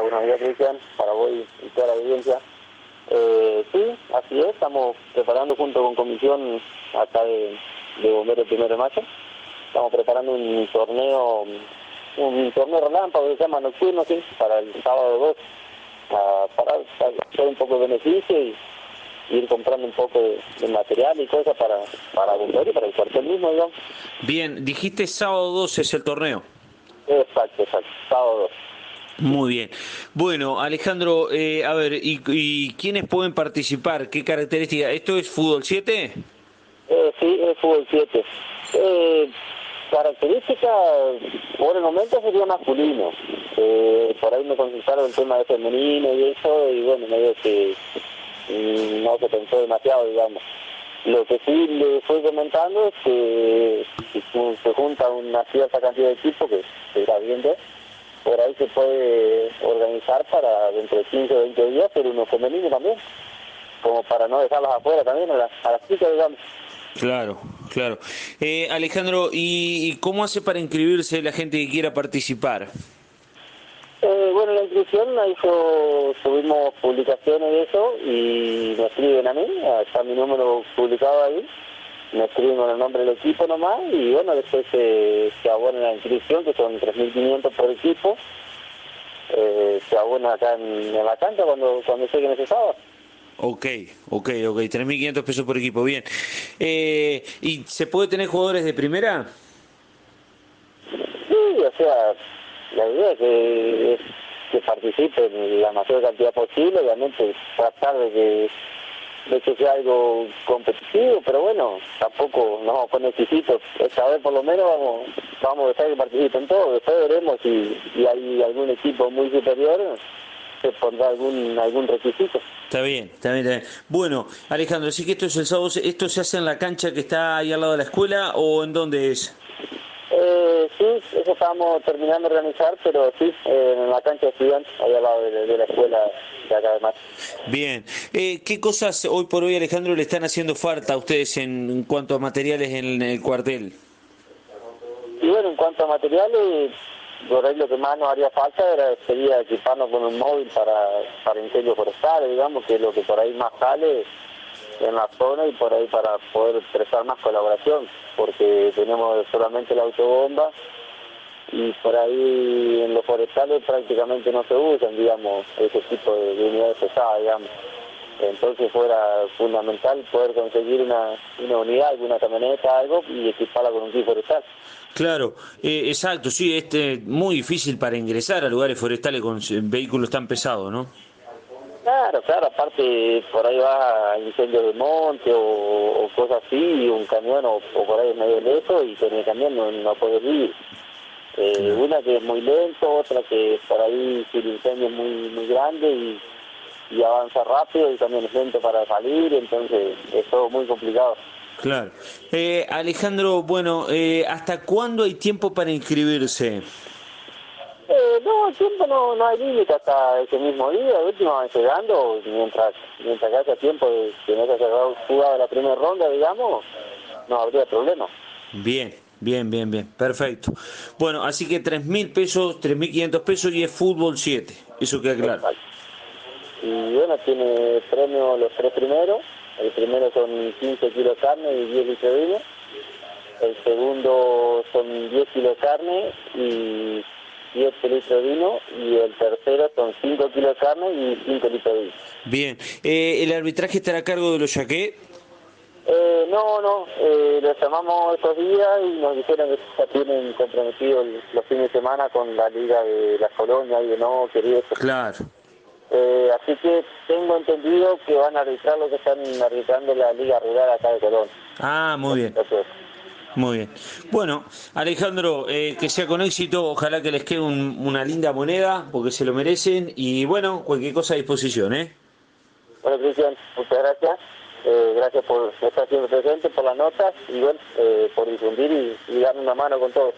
Buenos días, Cristian, para vos y toda la audiencia. Eh, sí, así es, estamos preparando junto con comisión acá de, de Bomberos Primero de Mayo. Estamos preparando un torneo, un torneo relámpago que se llama Nocturno, sí, para el sábado 2, para, hacer un poco de beneficio y, ir comprando un poco de, material y cosas para, para Bomberos y para el cuartel mismo, digamos. Bien, dijiste sábado 2 es el torneo. Exacto, exacto, sábado 2. Muy bien. Bueno, Alejandro, eh, a ver, ¿y, quiénes pueden participar? ¿Qué características? ¿Esto es fútbol 7? Eh, sí, es fútbol 7. Eh, características, por el momento sería masculino. Eh, por ahí me consultaron el tema de femenino y eso, y bueno, medio que mm, no se pensó demasiado, digamos. Lo que sí le estoy comentando es que se junta una cierta cantidad de equipos, que será bien de por ahí se puede organizar para dentro de 15 o 20 días, pero uno femenino también, como para no dejarlas afuera también, a las, chicas, digamos. Claro, claro. Eh, Alejandro, ¿y, cómo hace para inscribirse la gente que quiera participar? Eh, bueno, la inscripción la hizo, subimos publicaciones de eso y me escriben a mí, está mi número publicado ahí escriben con el nombre del equipo nomás y bueno, después se, se abona la inscripción, que son 3.500 por equipo, eh, se abona acá en, la cancha cuando, cuando lleguen ese sábado. Ok, ok, ok, 3.500 pesos por equipo, bien. Eh, ¿Y se puede tener jugadores de primera? Sí, o sea, la idea es que, que participen la mayor cantidad posible, obviamente tratar de que de que sea algo competitivo, pero bueno, tampoco nos vamos a poner. Esta vez por lo menos vamos, vamos a dejar que participen todos, después veremos si, hay algún equipo muy superior, se pondrá algún algún requisito. Está bien, está bien, está bien. Bueno, Alejandro, ¿sí que esto es el sábado, ¿esto se hace en la cancha que está ahí al lado de la escuela o en dónde es? Sí, eso estábamos terminando de organizar, pero sí, eh, en la cancha de estudiantes, ahí al lado de, la escuela de acá de Macho. Bien, eh, ¿qué cosas hoy por hoy, Alejandro, le están haciendo falta a ustedes en, cuanto a materiales en el cuartel? Y bueno, en cuanto a materiales, por ahí lo que más nos haría falta era, sería equiparnos con un móvil para, para incendios forestales, digamos, que es lo que por ahí más sale en la zona y por ahí para poder prestar más colaboración, porque tenemos solamente la autobomba y por ahí en los forestales prácticamente no se usan, digamos, ese tipo de, unidades pesadas, digamos. Entonces fuera fundamental poder conseguir una, una unidad, alguna camioneta, algo, y equiparla con un equipo forestal. Claro, eh, exacto, sí, es este, muy difícil para ingresar a lugares forestales con vehículos tan pesados, ¿no? Claro, claro, aparte por ahí va incendio de monte o, cosas así, un camión o, por ahí medio lejos y con el camión no, no puede ir. Eh, una que es muy lento, otra que por ahí si el incendio es muy, muy grande y, avanza rápido y también es lento para salir, entonces es todo muy complicado. Claro. Eh, Alejandro, bueno, eh, ¿hasta cuándo hay tiempo para inscribirse? No, el tiempo no, no hay límite hasta ese mismo día, el último van llegando, mientras mientras haya tiempo de que no haya jugado la primera ronda, digamos, no habría problema. Bien, bien, bien, bien, perfecto. Bueno, así que tres mil pesos, tres mil quinientos pesos y es fútbol 7, eso queda claro. Y bueno, tiene premio los tres primeros, el primero son 15 kilos de carne y 10 litros de vino, el segundo son 10 kilos de carne y 7 litros de vino y el tercero son 5 kilos de carne y 5 litros de vino. Bien, eh, ¿el arbitraje estará a cargo de los yaqué? Eh, no, no, eh, los llamamos estos días y nos dijeron que ya tienen comprometido los fines de semana con la Liga de las Colonias y de no querido. Claro. Eh, así que tengo entendido que van a arbitrar lo que están arbitrando la Liga Rural acá de Colón. Ah, muy bien. Muy bien. Bueno, Alejandro, eh, que sea con éxito, ojalá que les quede una linda moneda, porque se lo merecen, y bueno, cualquier cosa a disposición, ¿eh? Bueno, Cristian, muchas gracias. Eh, gracias por estar siempre presente, por las notas y bueno, eh, por difundir y, y darme una mano con todo.